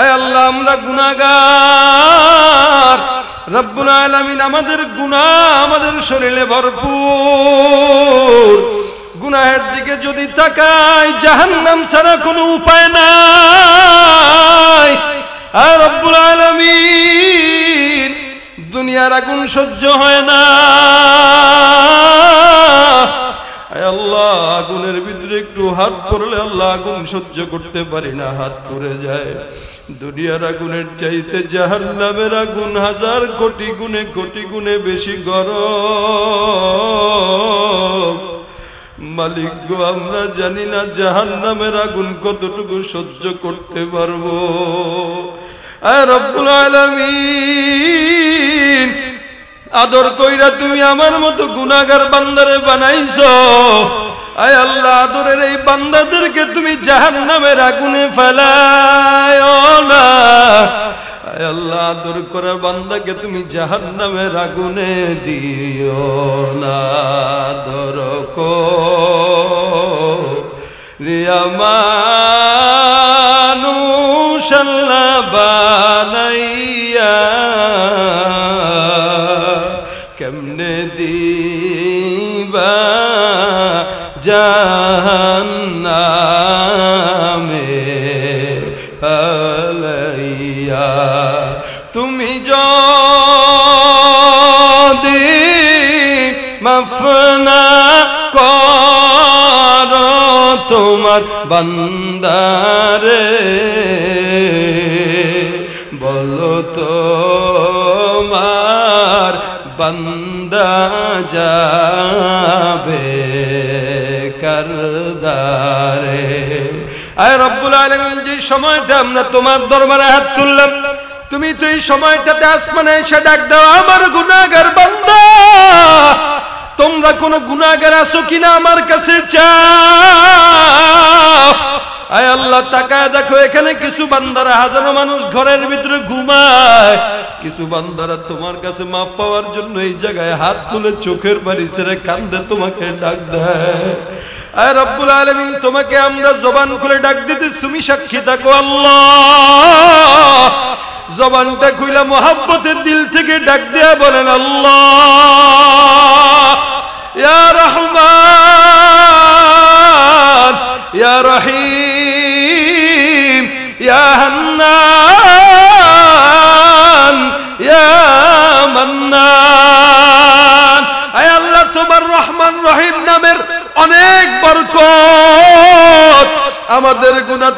আয় আল্লাহ, আমরা গুনাহগার। রব্বুল আলামিন আমাদের গুনাহ আমাদের শরীরে ভরপুর। গুনাহের দিকে যদি তাকাই, জাহান্নাম ছাড়া কোনো উপায় নাই। আর রব্বুল আলামিন, দুনিয়ার আগুন সহ্য হয় না। আগুনের ভিতরে একটু হাত পড়লে আল্লাহ আগুন সহ্য করতে পারি না, হাত পড়ে যায়। দুনিয়ার আগুনের চাইতে জাহান্নামের আগুন হাজার কোটি গুণে কোটি গুণে বেশি গরম। মালিক গো, আমরা জানি না জাহান্নামের আগুন কতটুকু সহ্য করতে পারব। আদর কইরা তুমি আমার মতো গুনাহগার বান্দারে বানাইছো। আয় আল্লাহ আদরের এই বান্দাদেরকে তুমি জাহান্নামের আগুনে ফেলায় আয় আল্লাহ আদর করা বান্দাকে তুমি জাহান্নামের আগুনে দিও না আদর কো। রিয়ামানুষ বানাইয়া হালাইয়া তুমি যদি মাফনা করো তোমার বান্দারে বলো তো তোমার বান্দা যাবে করদারে। আয় রব্বুল আলামিন, যে সময়টা আমরা তোমার দরবারে হাত তুললাম, তুমি তো এই সময়টাতে আসমানে এসে ডাক দাও, আমার গুনাহগার বান্দা। তোমরা কোন গুনাহগার আছো কিনা আমার কাছে চাও? আয় আল্লাহ, তাকায় দেখো, এখানে কিছু বান্দারা, হাজারো মানুষ ঘরের ভিতরে ঘুমায়। কিছু বান্দারা তোমার কাছে মাপ পাওয়ার জন্য এই জায়গায় হাত তুলে চোখের বাড়ি ছেড়ে কান্দে, তোমাকে ডাক দেয়। রব্বুল আলামিন, তোমাকে আমরা জবান খুলে ডাক দিতে তুমি সাক্ষী থাকো, আল্লাহ। জবানটা খুইলা মোহাব্বতের দিল থেকে ডাক দেয়া বলেন, আল্লাহ। ইয়া রহমান, ইয়া রহিম, ইয়া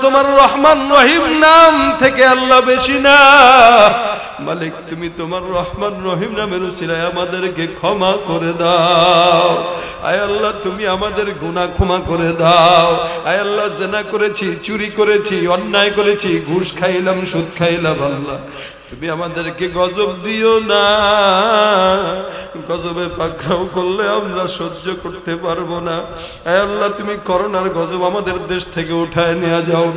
তোমার রহমান রহিম নাম থেকে আল্লাহ বেশি না। মালিক, তুমি তোমার রহমান রহিম নামের উসিলায় আমাদেরকে ক্ষমা করে দাও। আয় আল্লাহ, তুমি আমাদের গুণা ক্ষমা করে দাও। আয় আল্লাহ, জেনা করেছি, চুরি করেছি, অন্যায় করেছি, ঘুষ খাইলাম, সুদ খাইলাম আল্লাহ। তুমি আমাদেরকে গজব দিও না। গজবে পাকড়াও করলে আমরা সহ্য করতে পারব না। আল্লাহ, তুমি করোনার গজব আমাদের দেশ থেকে উঠায় নিয়ে যাও।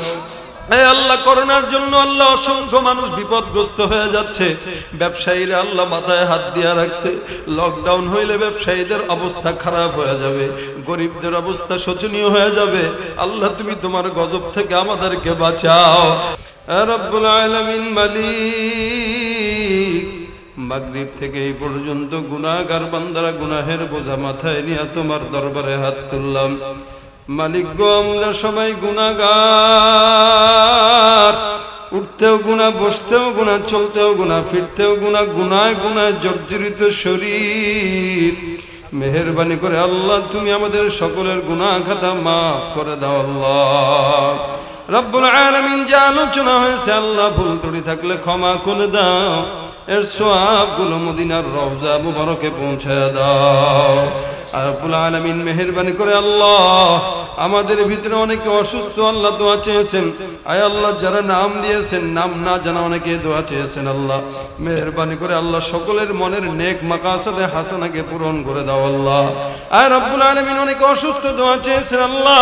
আল্লাহ, করোনার জন্য আল্লাহ অসংখ্য মানুষ বিপদগ্রস্ত হয়ে যাচ্ছে। ব্যবসায়ীরা আল্লাহ মাথায় হাত দিয়া রাখছে। লকডাউন হইলে ব্যবসায়ীদের অবস্থা খারাপ হয়ে যাবে। গরিবদের অবস্থা শোচনীয় হয়ে যাবে। আল্লাহ, তুমি তোমার গজব থেকে আমাদেরকে বাঁচাও। রব্বুল আলামিন মালিক। মাগরিব থেকে এই পর্যন্ত গুনাহগার বান্দারা গুনাহের বোঝা মাথায় নিয়ে তোমার দরবারে হাত তুললাম। মালিক গো, আমরা সবাই গুনাহগার। উঠতেও গুণা বসতেও গুণা চলতেও গুণা ফিরতেও গুণা গুনায় গুনায় জর্জরিত শরীর। মেহরবানি করে আল্লাহ, তুমি আমাদের সকলের গুনাহ খাতা মাফ করে দাও আল্লাহ। রব্বুল আলামিন যে আলোচনা হয়েছে, আল্লাহ ভুল ত্রুটি থাকলে ক্ষমা করে দাও। এর সোয়াবগুলো মদিনার রওজা মুবারকে পৌঁছে দাও। আর আলামিন মেহেরবানি করে, আল্লাহ, আমাদের ভিতরে অনেকে অসুস্থ, আল্লাহ দোয়া চেয়েছেন। আয় আল্লাহ, যারা নাম দিয়েছেন, নাম না জানা অনেকে দোয়া চেয়েছেন, আল্লাহ। মেহেরবানি করে, আল্লাহ, সকলের মনের নেক মাকাসাদে হাসানাকে পূরণ করে দাও, আল্লাহ। আর রব্বুল আলামিন, অনেকে অসুস্থ দোয়া চেয়েছেন, আল্লাহ।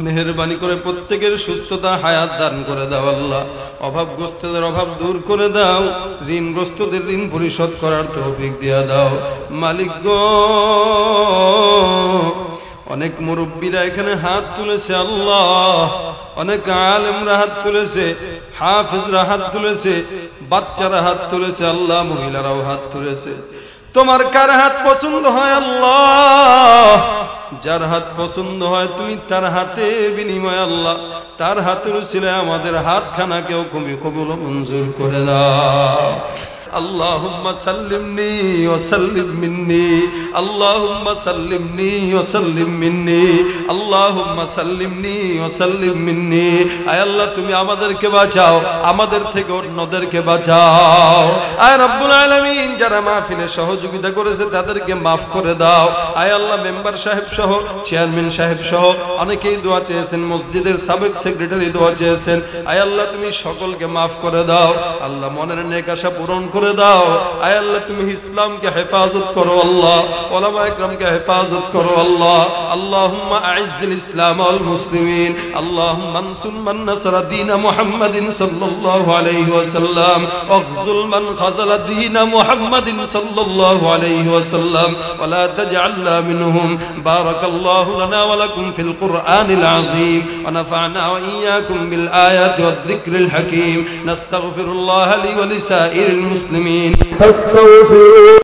মেহরবানি করে প্রত্যেকের সুস্থতা হায়াত দান করে দাও আল্লাহ। অভাবগ্রস্তদের অভাব দূর করে দাও। ঋণগ্রস্তদের ঋণ পরিশোধ করার তৌফিক দিয়া দাও। মালিক অনেক মুরব্বীরা এখানে হাত তুলেছে আল্লাহ। অনেক আলেমরা হাত তুলেছে, হাফিজরা হাত তুলেছে, বাচ্চারা হাত তুলেছে আল্লাহ, মহিলারাও হাত তুলেছে। তোমার কার হাত পছন্দ হয় আল্লাহ? যার হাত পছন্দ হয় তুমি তার হাতে বিনিময় আল্লাহ। তার হাতের ছিল আমাদের হাতখানাকেও কবি কবুল মঞ্জুর করে দাও। اللهم سلمني وسلم مني اللهم سلمني وسلم مني اللهم سلمني وسلم مني আয় আল্লাহ তুমি আমাদেরকে বাঁচাও আমাদের থেকে অন্যদেরকে বাঁচাও আয় রব্বুল আলামিন যারা মাহফিলে সহযোগিতা করেছে তাদেরকে মাফ করে দাও আয় আল্লাহ মেম্বার সাহেব সহ চেয়ারম্যান সাহেব সহ অনেকেই দোয়া চেয়েছেন মসজিদের সাবেক সেক্রেটারি দোয়া চেয়েছেন আয় আল্লাহ তুমি সকলকে মাফ করে দাও আল্লাহ মনের নেক আশা পূরণ করে দাও আয় আল্লাহ তুমি ইসলামকে হেফাজত করো আল্লাহ ওলামা ইকরামকে হেফাজত করো আল্লাহ اللهم أعز الإسلام والمسلمين اللهم انصر من نصر دين محمد صلى الله عليه وسلم واخذل من خذل دين محمد صلى الله عليه وسلم ولا تجعلنا منهم بارك الله لنا ولكم في القرآن العظيم ونفعنا وإياكم بالآيات والذكر الحكيم نستغفر الله لي ولسائر المسلمين فاستغفروه